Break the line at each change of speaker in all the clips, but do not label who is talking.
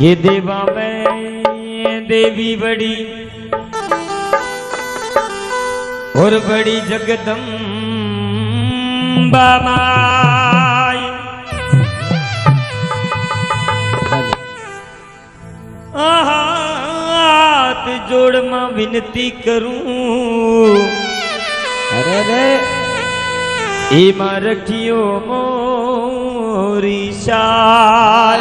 ये देवा में देवी बड़ी। और बड़ी जगदम्बा माई। हाथ जोड़ माँ विनती करूँ।
अरे रे
एमा रखियो मोरी शाल।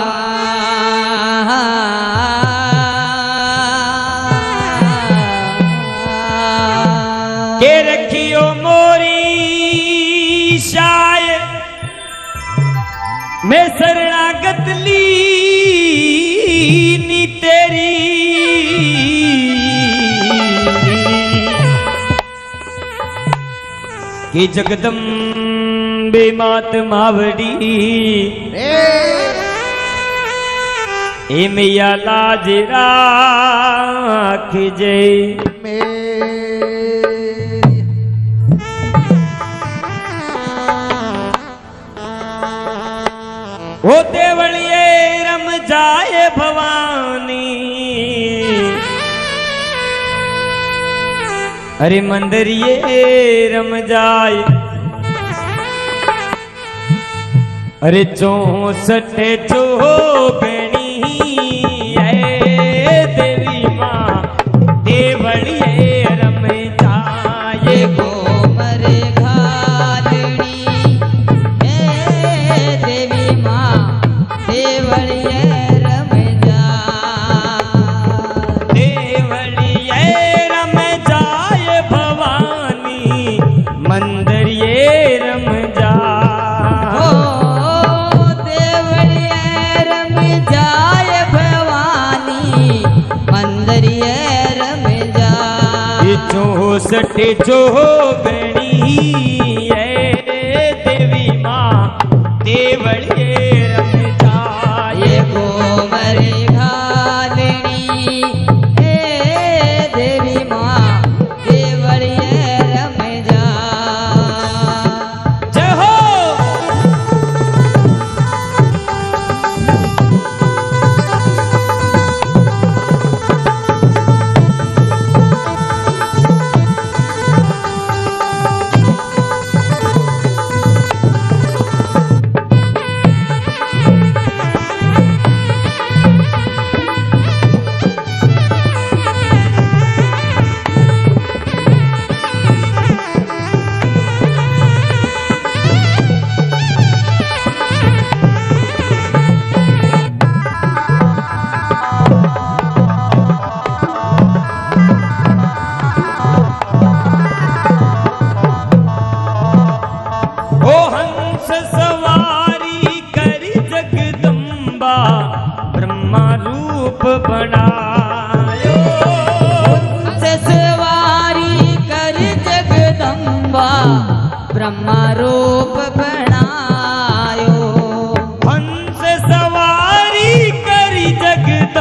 कि जगदम्बे मात मावड़ी। ए मैया लाज राख जय ओ देवलिए रम जाए भवानी। अरे मंदरिए रम जाए। अरे चौसठ चौगणी है, देवी माँ देवलिए रम जाए।
देवी माँ देवड़िए
चौसठ बणी है देवी माँ देवलिए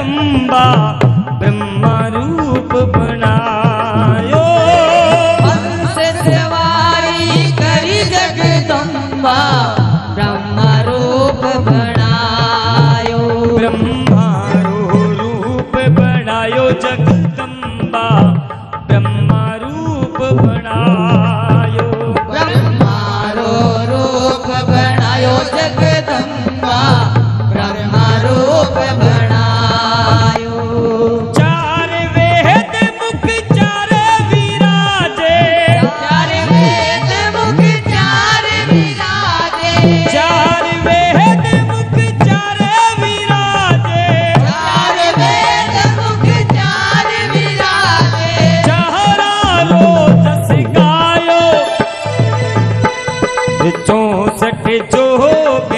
जगदम्बा ब्रह्म रूप बनायो
पे जो
हो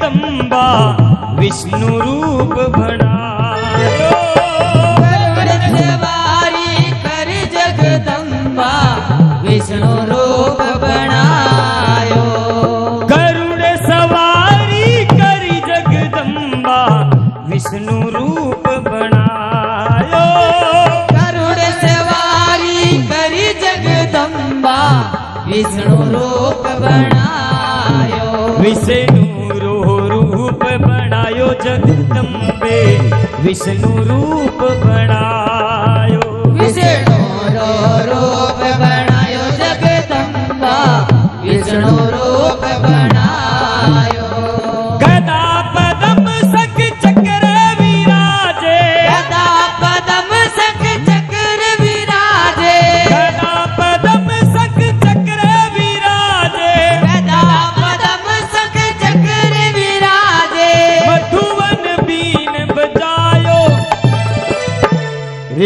जगदम्बा विष्णु रूप
भणा सवारी कर जगदम्बा विष्णु रूप बनायो।
गरुड़ सवारी करी जगदम्बा विष्णु रूप बनायो।
गरुड़ सवारी करी जगदम्बा विष्णु रूप बनायो।
विष्णु जगदम्बे विष्णुरूप बणा।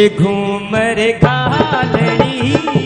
घूमर
घालड़ी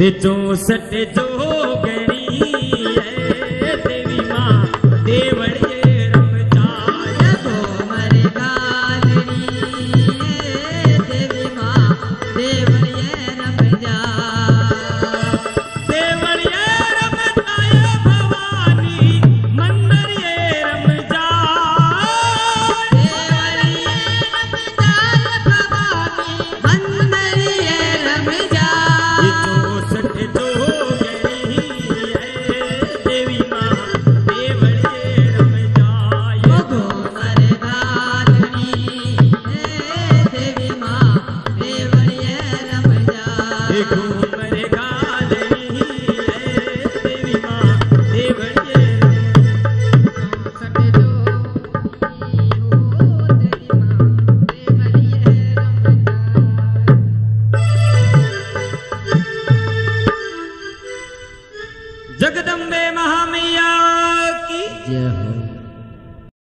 रितूं सटे जो हे